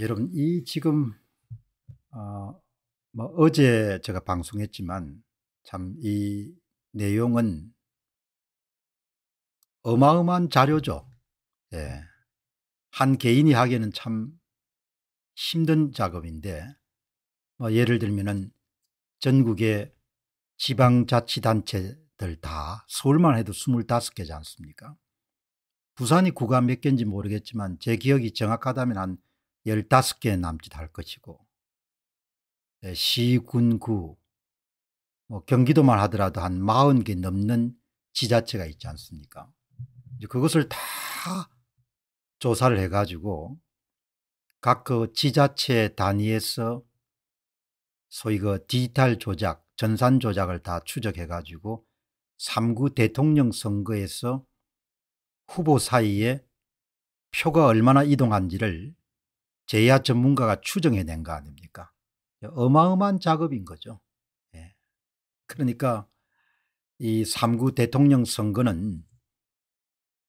여러분 이 지금 어, 뭐 어제 제가 방송했지만 참 이 내용은 어마어마한 자료죠. 예. 한 개인이 하기에는 참 힘든 작업인데 뭐 예를 들면은 전국의 지방자치단체들 다 서울만 해도 25개지 않습니까? 부산이 구가 몇 개인지 모르겠지만 제 기억이 정확하다면 한 15개 남짓 할 것이고 예, 시, 군, 구, 뭐 경기도만 하더라도 한 40개 넘는 지자체가 있지 않습니까? 그것을 다 조사를 해가지고 각 그 지자체 단위에서 소위 그 디지털 조작, 전산 조작을 다 추적해가지고 3구 대통령 선거에서 후보 사이에 표가 얼마나 이동한지를 제야 전문가가 추정해낸 거 아닙니까? 어마어마한 작업인 거죠. 예. 그러니까 이 3구 대통령 선거는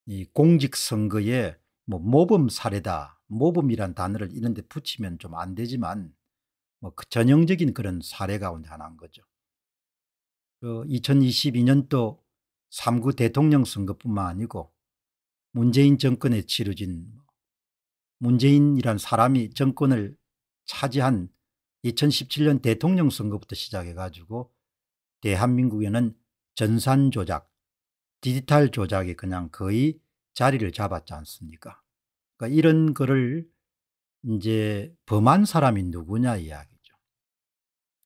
이 공직선거에 뭐 모범 사례다 모범이란 단어를 이런 데 붙이면 좀 안 되지만 뭐 그 전형적인 그런 사례 가운데 하나인 거죠. 그 2022년도 3구 대통령 선거뿐만 아니고 문재인 정권에 치러진 문재인이란 사람이 정권을 차지한 2017년 대통령 선거부터 시작해 가지고 대한민국에는 전산 조작, 디지털 조작이 그냥 거의 자리를 잡았지 않습니까? 그러니까 이런 거를 이제 범한 사람이 누구냐 이야기죠.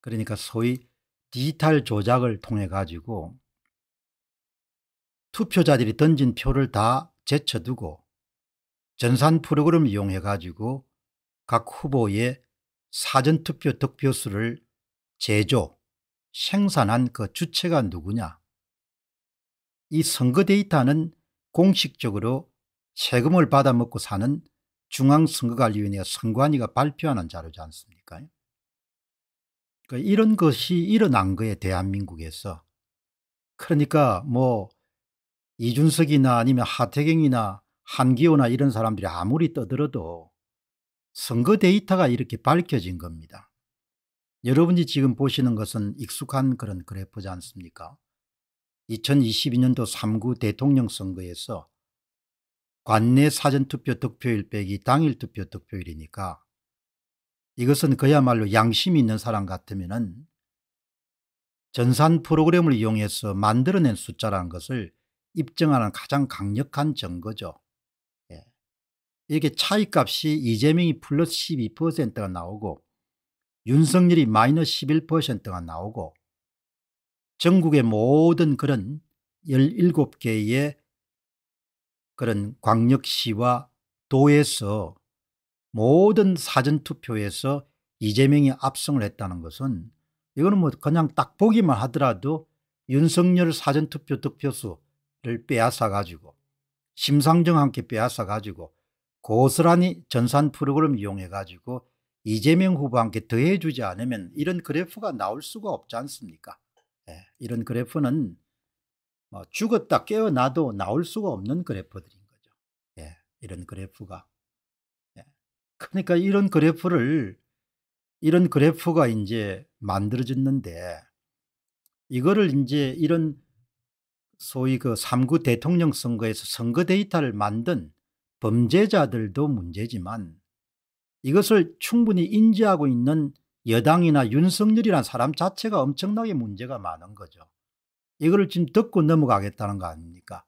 그러니까 소위 디지털 조작을 통해 가지고 투표자들이 던진 표를 다 제쳐두고 전산 프로그램을 이용해 가지고 각 후보의 사전투표 득표수를 제조, 생산한 그 주체가 누구냐. 이 선거 데이터는 공식적으로 세금을 받아먹고 사는 중앙선거관리위원회 선관위가 발표하는 자료지 않습니까? 그러니까 이런 것이 일어난 거에 대한민국에서 그러니까 뭐 이준석이나 아니면 하태경이나 한기호나 이런 사람들이 아무리 떠들어도 선거 데이터가 이렇게 밝혀진 겁니다. 여러분이 지금 보시는 것은 익숙한 그런 그래프지 않습니까? 2022년도 3구 대통령 선거에서 관내 사전투표 득표일 빼기 당일 투표 득표일이니까 이것은 그야말로 양심이 있는 사람 같으면 전산 프로그램을 이용해서 만들어낸 숫자라는 것을 입증하는 가장 강력한 증거죠. 예. 이게 차이값이 이재명이 플러스 12%가 나오고 윤석열이 마이너스 11%가 나오고 전국의 모든 그런 17개의 그런 광역시와 도에서 모든 사전투표에서 이재명이 압승을 했다는 것은 이거는 뭐 그냥 딱 보기만 하더라도 윤석열 사전투표 득표수를 빼앗아 가지고 심상정 함께 빼앗아 가지고 고스란히 전산 프로그램 이용해 가지고 이재명 후보와 함께 더해 주지 않으면 이런 그래프가 나올 수가 없지 않습니까 예, 이런 그래프는 뭐 죽었다 깨어나도 나올 수가 없는 그래프들인 거죠. 예, 이런 그래프가. 예. 그러니까 이런 그래프를 이런 그래프가 이제 만들어졌는데 이거를 이제 이런 소위 그 3구 대통령 선거에서 선거 데이터를 만든 범죄자들도 문제지만 이것을 충분히 인지하고 있는 여당이나 윤석열이라는 사람 자체가 엄청나게 문제가 많은 거죠. 이거를 지금 듣고 넘어가겠다는 거 아닙니까?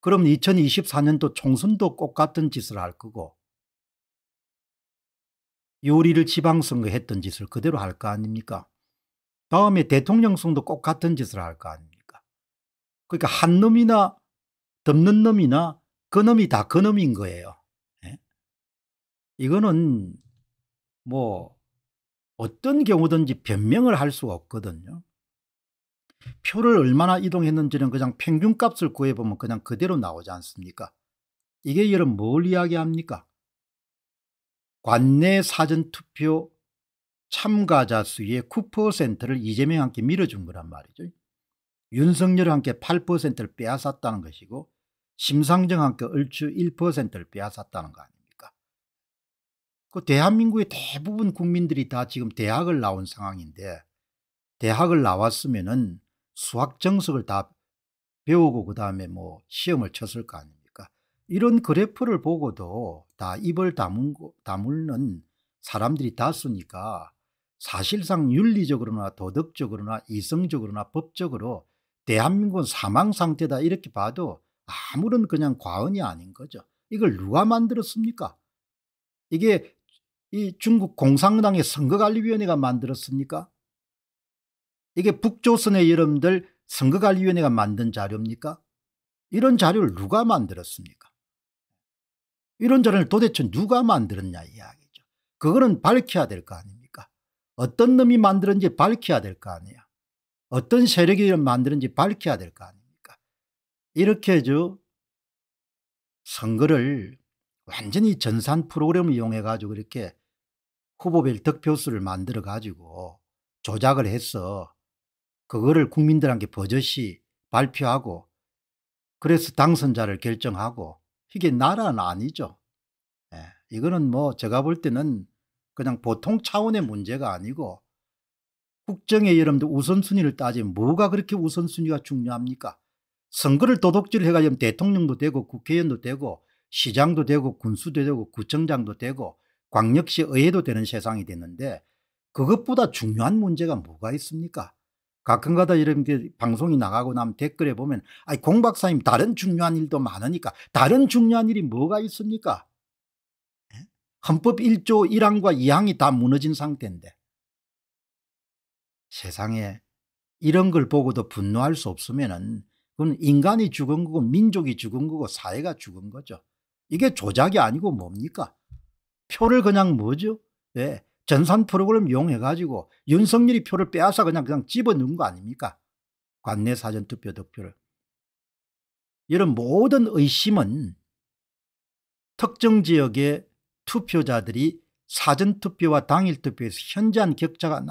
그럼 2024년도 총선도 똑같은 짓을 할 거고 요리를 지방선거 했던 짓을 그대로 할 거 아닙니까? 다음에 대통령 선도 똑같은 짓을 할 거 아닙니까? 그러니까 한 놈이나 덮는 놈이나 그 놈이 다 그 놈인 거예요. 예? 이거는 뭐 어떤 경우든지 변명을 할 수가 없거든요. 표를 얼마나 이동했는지는 그냥 평균값을 구해보면 그냥 그대로 나오지 않습니까? 이게 여러분 뭘 이야기합니까? 관내 사전투표 참가자 수의 9%를 이재명 함께 밀어준 거란 말이죠. 윤석열 함께 8%를 빼앗았다는 것이고 심상정 함께 얼추 1%를 빼앗았다는 거 아닙니까? 그 대한민국의 대부분 국민들이 다 지금 대학을 나온 상황인데 대학을 나왔으면은 수학 정석을 다 배우고 그 다음에 뭐 시험을 쳤을 거 아닙니까 이런 그래프를 보고도 다 입을 다문, 다물는 사람들이 다 쓰니까 사실상 윤리적으로나 도덕적으로나 이성적으로나 법적으로 대한민국은 사망 상태다 이렇게 봐도 아무런 그냥 과언이 아닌 거죠. 이걸 누가 만들었습니까? 이게 이 중국 공산당의 선거관리위원회가 만들었습니까? 이게 북조선의 여러분들 선거관리위원회가 만든 자료입니까? 이런 자료를 누가 만들었습니까? 이런 자료를 도대체 누가 만들었냐 이야기죠. 그거는 밝혀야 될 거 아닙니까? 어떤 놈이 만들었는지 밝혀야 될 거 아니야. 어떤 세력이 만드는지 밝혀야 될 거 아닙니까? 이렇게 저 선거를 완전히 전산 프로그램을 이용해 가지고 이렇게 후보별 득표수를 만들어 가지고 조작을 해서 그거를 국민들한테 버젓이 발표하고 그래서 당선자를 결정하고 이게 나라는 아니죠. 예, 이거는 뭐 제가 볼 때는 그냥 보통 차원의 문제가 아니고 국정의 여러분들 우선순위를 따지면 뭐가 그렇게 우선순위가 중요합니까? 선거를 도둑질 해가지고 대통령도 되고 국회의원도 되고 시장도 되고 군수도 되고 구청장도 되고 광역시 의회도 되는 세상이 됐는데 그것보다 중요한 문제가 뭐가 있습니까? 가끔가다 이런 게 방송이 나가고 나면 댓글에 보면 아이 공 박사님 다른 중요한 일도 많으니까 다른 중요한 일이 뭐가 있습니까? 예? 헌법 1조 1항과 2항이 다 무너진 상태인데 세상에 이런 걸 보고도 분노할 수 없으면 그건 인간이 죽은 거고 민족이 죽은 거고 사회가 죽은 거죠. 이게 조작이 아니고 뭡니까? 표를 그냥 뭐죠? 예. 전산 프로그램 이용해 가지고 윤석열이 표를 빼앗아 그냥 그냥 집어넣은 거 아닙니까? 관내 사전투표 득표를. 이런 모든 의심은 특정 지역의 투표자들이 사전투표와 당일투표에서 현저한 격차가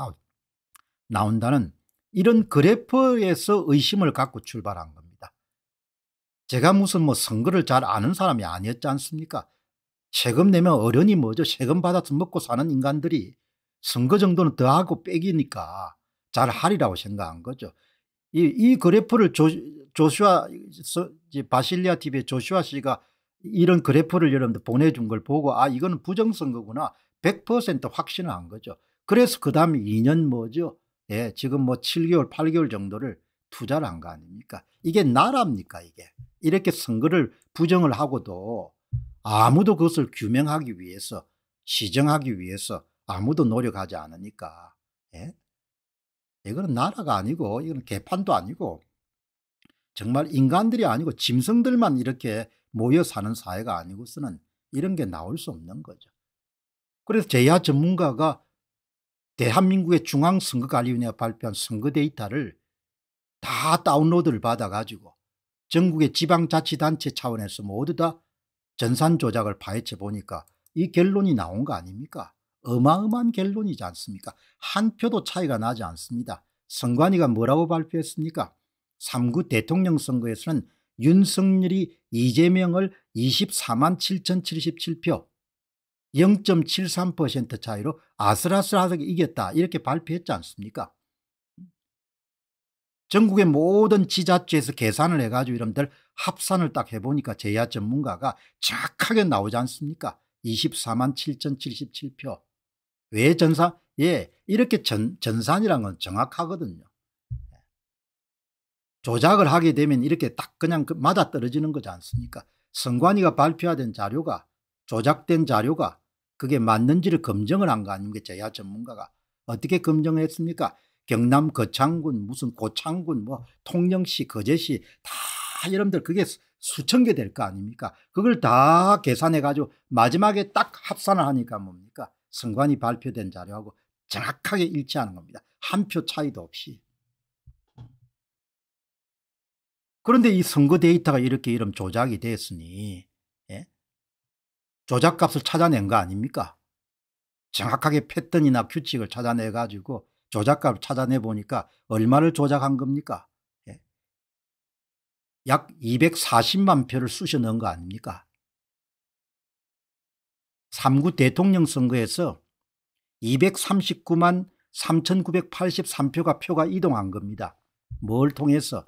나온다는 이런 그래프에서 의심을 갖고 출발한 겁니다. 제가 무슨 뭐 선거를 잘 아는 사람이 아니었지 않습니까? 세금 내면 어련히 뭐죠. 세금 받아서 먹고 사는 인간들이 선거 정도는 더하고 빼기니까 잘 하리라고 생각한 거죠. 이, 이 그래프를 조, 조슈아 바실리아 TV의 조슈아 씨가 이런 그래프를 여러분들 보내준 걸 보고 아 이거는 부정선거구나 100% 확신을 한 거죠. 그래서 그 다음에 2년 뭐죠. 예, 지금 뭐 7개월 8개월 정도를 투자를 한 거 아닙니까 이게 나라입니까 이게 이렇게 선거를 부정을 하고도 아무도 그것을 규명하기 위해서 시정하기 위해서 아무도 노력하지 않으니까 예? 이거는 나라가 아니고 이거는 개판도 아니고 정말 인간들이 아니고 짐승들만 이렇게 모여 사는 사회가 아니고서는 이런 게 나올 수 없는 거죠. 그래서 제야 전문가가 대한민국의 중앙선거관리위원회가 발표한 선거 데이터를 다 다운로드를 받아가지고 전국의 지방자치단체 차원에서 모두 다 전산 조작을 파헤쳐 보니까 이 결론이 나온 거 아닙니까? 어마어마한 결론이지 않습니까? 한 표도 차이가 나지 않습니다. 선관위가 뭐라고 발표했습니까? 3구 대통령 선거에서는 윤석열이 이재명을 24만 7077표 0.73% 차이로 아슬아슬하게 이겼다 이렇게 발표했지 않습니까? 전국의 모든 지자체에서 계산을 해가지고 여러분들 합산을 딱 해보니까 제야 전문가가 정확하게 나오지 않습니까? 24만 7,077표. 왜 전산? 예, 이렇게 전, 전산이란 건 정확하거든요. 조작을 하게 되면 이렇게 딱 그냥 그 맞아 떨어지는 거지 않습니까? 선관위가 발표된 자료가 조작된 자료가 그게 맞는지를 검증을 한 거 아닙니까? 제야 전문가가. 어떻게 검증했습니까? 경남 거창군 무슨 고창군 뭐 통영시 거제시 다 여러분들 그게 수천 개 될 거 아닙니까 그걸 다 계산해 가지고 마지막에 딱 합산을 하니까 뭡니까 선관위 발표된 자료하고 정확하게 일치하는 겁니다 한 표 차이도 없이 그런데 이 선거 데이터가 이렇게 이름 조작이 됐으니 예? 조작값을 찾아낸 거 아닙니까 정확하게 패턴이나 규칙을 찾아내 가지고 조작값을 찾아내 보니까 얼마를 조작한 겁니까? 예. 약 240만 표를 쑤셔 넣은 거 아닙니까? 3구 대통령 선거에서 239만 3983표가 표가 이동한 겁니다. 뭘 통해서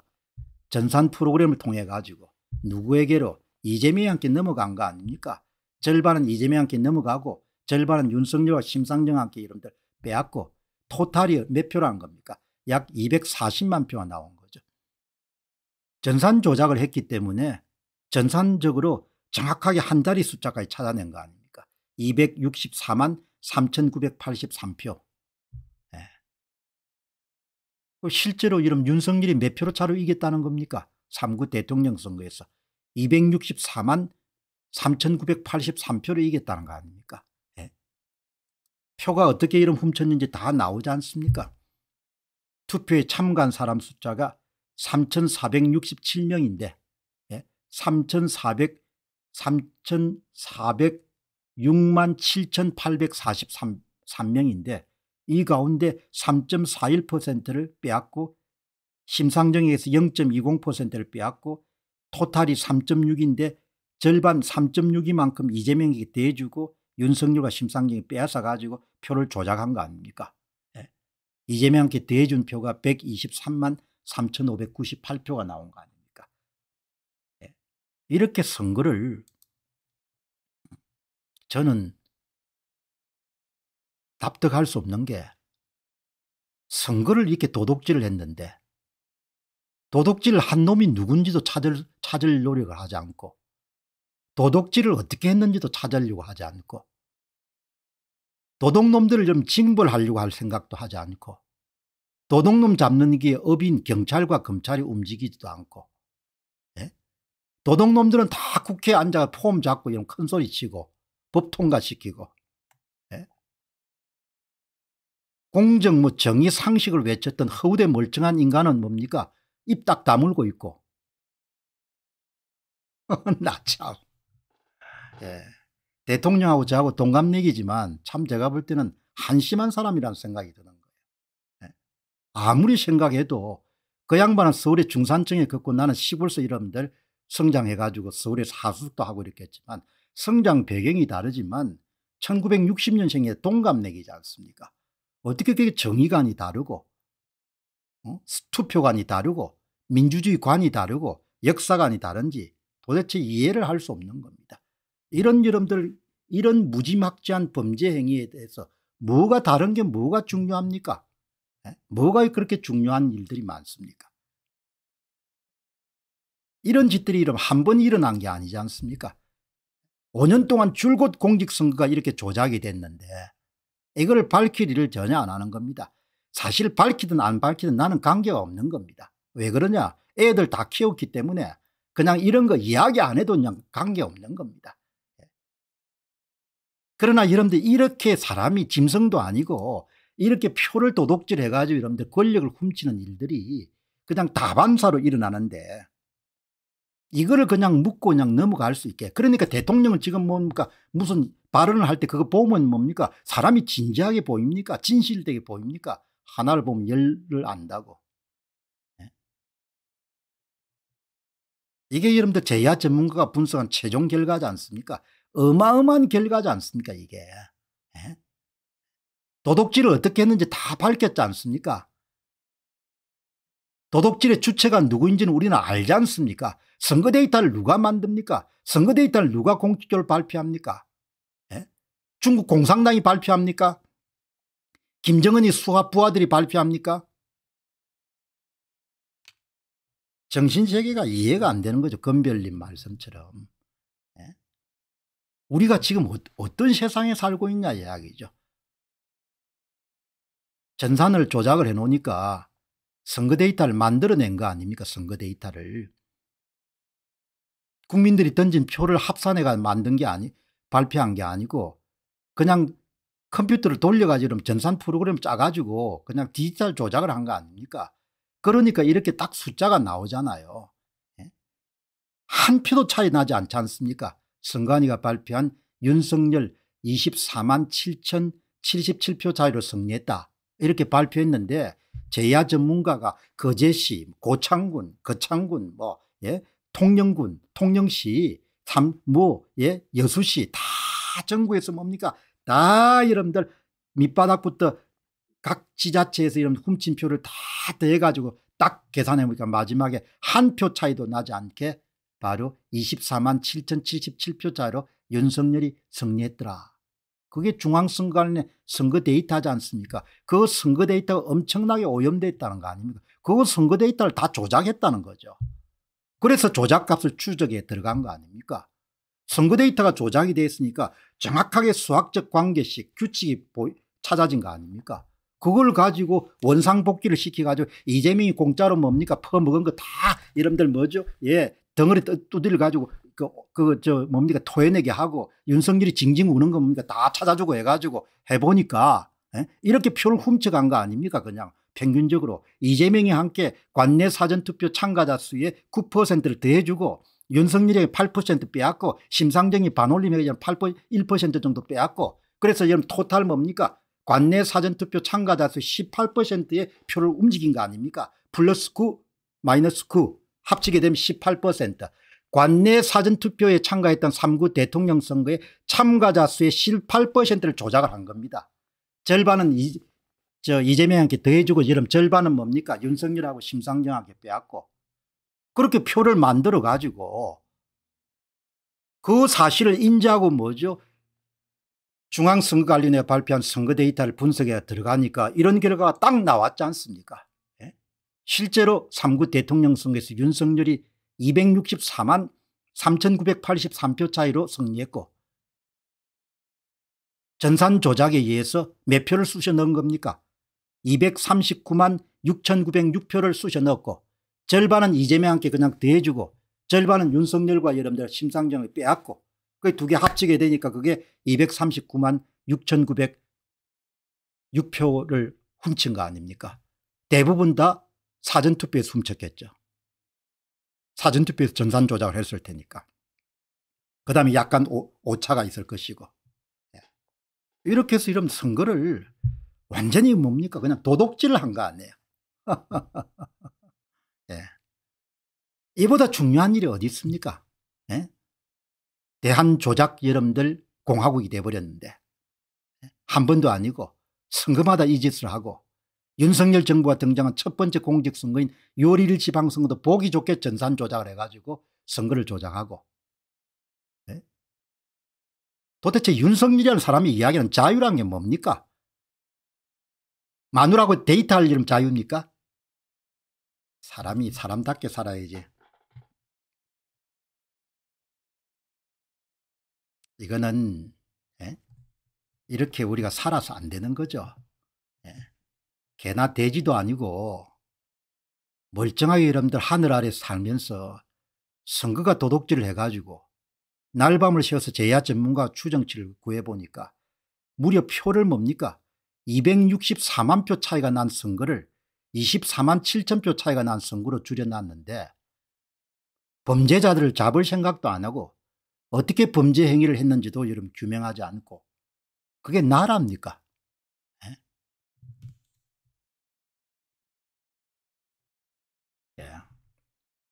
전산 프로그램을 통해 가지고 누구에게로 이재명한테 넘어간 거 아닙니까 절반은 이재명한테 넘어가고 절반은 윤석열과 심상정한테 이름들 빼앗고 토탈이 몇한 겁니까 약 240만 표가 나온 거죠. 전산 조작을 했기 때문에 전산적으로 정확하게 한 자리 숫자까지 찾아낸 거 아닙니까 264만 3983표 예. 그 실제로 이런 윤석열이 몇 표로 차로 이겼다는 겁니까 3구 대통령 선거에서 264만 3983표로 이겼다는 거 아닙니까 예. 표가 어떻게 이름 훔쳤는지 다 나오지 않습니까 투표에 참가한 사람 숫자가 3467명인데 예? 3400 3,406만 7,843명인데 이 가운데 3.41%를 빼앗고 심상정에서 0.20%를 빼앗고 토탈이 3.6인데 절반 3.62만큼 이재명에게 대주고 윤석열과 심상정이 빼앗아 가지고 표를 조작한 거 아닙니까? 예. 이재명한테 대준 표가 123만 3,598표가 나온 거 아닙니까? 이렇게 선거를 저는 납득할 수 없는 게 선거를 이렇게 도둑질을 했는데 도둑질을 한 놈이 누군지도 찾을, 찾을 노력을 하지 않고 도둑질을 어떻게 했는지도 찾으려고 하지 않고 도둑놈들을 좀 징벌하려고 할 생각도 하지 않고 도둑놈 잡는 게 업인 경찰과 검찰이 움직이지도 않고 도둑놈들은 다 국회에 앉아 폼 잡고 이런 큰 소리 치고 법 통과시키고 예? 공정 뭐 정의 상식을 외쳤던 허우대 멀쩡한 인간은 뭡니까? 입 딱 다물고 있고. 나 참 예. 대통령하고 저하고 동갑내기지만 참 제가 볼 때는 한심한 사람이라는 생각이 드는 거예요. 예. 아무리 생각해도 그 양반은 서울의 중산층에 걷고 나는 시골서 이름들 성장해 가지고 서울에서 하숙도 하고 이렇게 했지만 성장 배경이 다르지만 1960년생의 동갑내기지 않습니까 어떻게 그게 정의관이 다르고 어? 투표관이 다르고 민주주의 관이 다르고 역사관이 다른지 도대체 이해를 할 수 없는 겁니다. 이런 여러분들 이런 무지막지한 범죄 행위에 대해서 뭐가 다른 게 뭐가 중요합니까 에? 뭐가 그렇게 중요한 일들이 많습니까 이런 짓들이 한번 일어난 게 아니지 않습니까 5년 동안 줄곧 공직선거가 이렇게 조작이 됐는데 이걸 밝힐 일을 전혀 안 하는 겁니다. 사실 밝히든 안 밝히든 나는 관계가 없는 겁니다. 왜 그러냐 애들 다 키웠기 때문에 그냥 이런 거 이야기 안 해도 그냥 관계없는 겁니다. 그러나 여러분들 이렇게 사람이 짐승도 아니고 이렇게 표를 도둑질 해 가지고 여러분들 권력을 훔치는 일들이 그냥 다반사로 일어나는데 이거를 그냥 묻고 그냥 넘어갈 수 있게. 그러니까 대통령은 지금 뭡니까? 무슨 발언을 할 때 그거 보면 뭡니까? 사람이 진지하게 보입니까? 진실되게 보입니까? 하나를 보면 열을 안다고. 네? 이게 여러분들 제야 전문가가 분석한 최종 결과지 않습니까 어마어마한 결과지 않습니까 이게? 네? 도둑질을 어떻게 했는지 다 밝혔지 않습니까? 도둑질의 주체가 누구인지는 우리는 알지 않습니까? 선거 데이터를 누가 만듭니까? 선거 데이터를 누가 공식적으로 발표합니까? 예? 중국 공산당이 발표합니까? 김정은이 수하 부하들이 발표합니까? 정신세계가 이해가 안 되는 거죠 건별님 말씀처럼. 예? 우리가 지금 어, 떤 세상에 살고 있냐 이야기죠. 전산을 조작을 해놓으니까 선거 데이터를 만들어낸 거 아닙니까 선거 데이터를? 국민들이 던진 표를 합산해가 만든 게 아니 발표한 게 아니고 그냥 컴퓨터를 돌려가지고 전산 프로그램 짜가지고 그냥 디지털 조작을 한 거 아닙니까? 그러니까 이렇게 딱 숫자가 나오잖아요. 예? 한 표도 차이 나지 않지 않습니까 선관위가 발표한 윤석열 24만 7천 77표 차이로 승리했다 이렇게 발표했는데 제야 전문가가 거제시 고창군 거창군 뭐 예? 통영군, 통영시, 삼, 뭐, 예, 여수시 다 전국에서 뭡니까 다 여러분들 밑바닥부터 각 지자체에서 이런 훔친 표를 다 더해가지고 딱 계산해 보니까 마지막에 한 표 차이도 나지 않게 바로 24만 7077표 차이로 윤석열이 승리했더라. 그게 중앙선거관리 선거 데이터지 않습니까? 그 선거 데이터가 엄청나게 오염되어 있다는 거 아닙니까? 그 선거 데이터를 다 조작했다는 거죠. 그래서 조작값을 추적에 들어간 거 아닙니까? 선거 데이터가 조작이 됐으니까 정확하게 수학적 관계식 규칙이 찾아진 거 아닙니까? 그걸 가지고 원상복귀를 시켜가지고 이재명이 공짜로 뭡니까? 퍼먹은 거다 여러분들 뭐죠? 예 덩어리 두드려 가지고 그, 그, 저, 뭡니까, 토해내게 하고 윤석열이 징징 우는 거 뭡니까? 다 찾아주고 해가지고 해보니까 에? 이렇게 표를 훔쳐간 거 아닙니까? 그냥 평균적으로. 이재명이 함께 관내 사전투표 참가자 수의 9%를 더해주고 윤석열에게 8% 빼앗고 심상정이 반올림에게 8, 1% 정도 빼앗고 그래서 여러분 토탈 뭡니까? 관내 사전투표 참가자 수 18%의 표를 움직인 거 아닙니까? 플러스 9 마이너스 9 합치게 되면 18% 관내 사전투표에 참가했던 3구 대통령 선거의 참가자 수의 18%를 조작을 한 겁니다. 절반은 이, 저 이재명한테 더해주고 여름 절반은 뭡니까 윤석열하고 심상정한테 빼앗고 그렇게 표를 만들어 가지고 그 사실을 인지하고 뭐죠 중앙선거관리위에 발표한 선거 데이터를 분석해 들어가니까 이런 결과가 딱 나왔지 않습니까 예? 실제로 3구 대통령 선거에서 윤석열이 264만 3983표 차이로 승리했고 전산 조작에 의해서 몇 표를 쑤셔 넣은 겁니까? 239만 6906표를 쑤셔 넣었고 절반은 이재명한테 그냥 더해주고 절반은 윤석열과 여러분들 심상정을 빼앗고 그 두 개 합치게 되니까 그게 239만 6906표를 훔친 거 아닙니까? 대부분 다 사전투표에서 훔쳤겠죠. 사전투표에서 전산 조작을 했을 테니까. 그 다음에 약간 오, 오차가 있을 것이고. 예. 이렇게 해서 이런 선거를 완전히 뭡니까 그냥 도둑질을 한 거 아니에요. 예. 이보다 중요한 일이 어디 있습니까 예? 대한 조작 여러분들 공화국이 돼버렸는데 예? 한 번도 아니고 선거마다 이 짓을 하고 윤석열 정부가 등장한 첫 번째 공직선거인 6월 1일 지방선거도 보기 좋게 전산 조작을 해가지고 선거를 조작하고 네? 도대체 윤석열이라는 사람이 이야기하는 자유란 게 뭡니까 마누라고 데이트할 이름 자유입니까 사람이 사람답게 살아야지 이거는 예? 이렇게 우리가 살아서 안 되는 거죠 예. 개나 돼지도 아니고 멀쩡하게 여러분들 하늘 아래 살면서 선거가 도둑질을 해가지고 날밤을 쉬어서 제야 전문가 추정치를 구해보니까 무려 표를 뭡니까? 264만 표 차이가 난 선거를 24만 7천 표 차이가 난 선거로 줄여놨는데 범죄자들을 잡을 생각도 안 하고 어떻게 범죄 행위를 했는지도 여러분 규명하지 않고 그게 나라입니까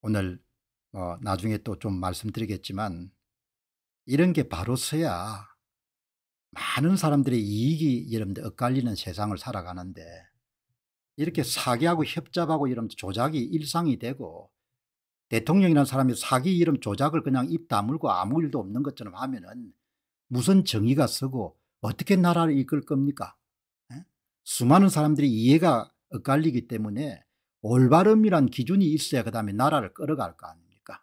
오늘 어 나중에 또 좀 말씀드리겠지만 이런 게 바로 서야 많은 사람들의 이익이 여러분들 엇갈리는 세상을 살아가는데 이렇게 사기하고 협잡하고 이런 조작이 일상이 되고 대통령이라는 사람이 사기 이름 조작을 그냥 입 다물고 아무 일도 없는 것처럼 하면은 무슨 정의가 서고 어떻게 나라를 이끌 겁니까 에? 수많은 사람들이 이해가 엇갈리기 때문에 올바름이란 기준이 있어야 그 다음에 나라를 끌어갈 거 아닙니까?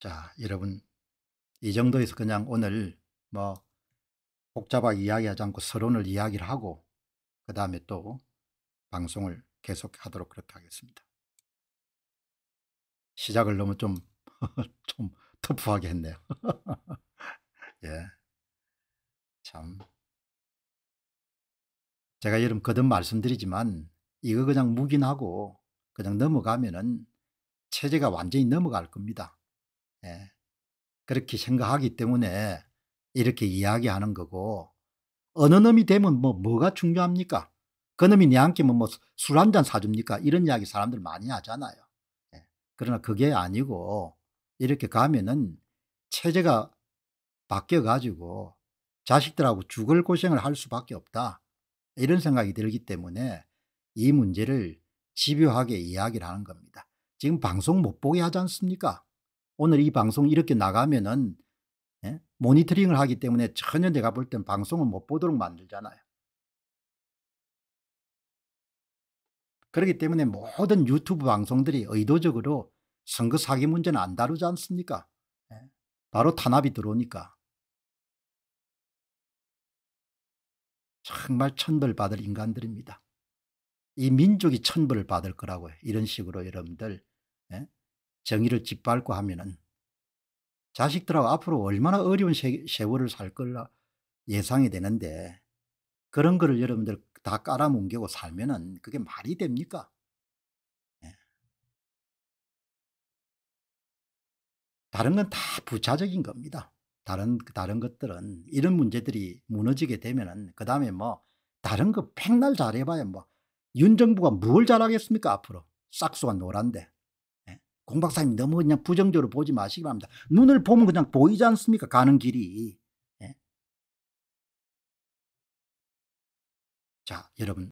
자 여러분. 이 정도에서 그냥 오늘 뭐 복잡하게 이야기하지 않고 서론을 이야기를 하고 그 다음에 또 방송을 계속하도록 그렇게 하겠습니다. 시작을 너무 좀 좀 터프하게 했네요. 예. 참 제가 여러분 거듭 말씀드리지만 이거 그냥 묵인하고 그냥 넘어가면 은 체제가 완전히 넘어갈 겁니다. 예. 그렇게 생각하기 때문에 이렇게 이야기하는 거고 어느 놈이 되면 뭐 뭐가 중요합니까? 그 놈이 내한테 뭐술 한 잔 사줍니까? 이런 이야기 사람들 많이 하잖아요. 예. 그러나 그게 아니고 이렇게 가면은 체제가 바뀌어 가지고 자식들하고 죽을 고생을 할 수밖에 없다 이런 생각이 들기 때문에 이 문제를 집요하게 이야기를 하는 겁니다. 지금 방송 못 보게 하지 않습니까 오늘 이 방송 이렇게 나가면은 예? 모니터링을 하기 때문에 전혀 내가 볼 땐 방송을 못 보도록 만들잖아요. 그렇기 때문에 모든 유튜브 방송들이 의도적으로 선거 사기 문제는 안 다루지 않습니까 예? 바로 탄압이 들어오니까 정말 천벌 받을 인간들입니다. 이 민족이 천벌을 받을 거라고요. 이런 식으로 여러분들 예? 정의를 짓밟고 하면은 자식들하고 앞으로 얼마나 어려운 세, 세월을 살 걸라 예상이 되는데 그런 거를 여러분들 다 깔아뭉개고 살면은 그게 말이 됩니까? 예. 다른 건 다 부차적인 겁니다. 다른 다른 것들은 이런 문제들이 무너지게 되면은 그 다음에 뭐 다른 거 백날 잘해봐야 뭐 윤 정부가 뭘 잘하겠습니까 앞으로 싹수가 노란데 예? 공 박사님 너무 그냥 부정적으로 보지 마시기 바랍니다. 눈을 보면 그냥 보이지 않습니까 가는 길이 예? 자 여러분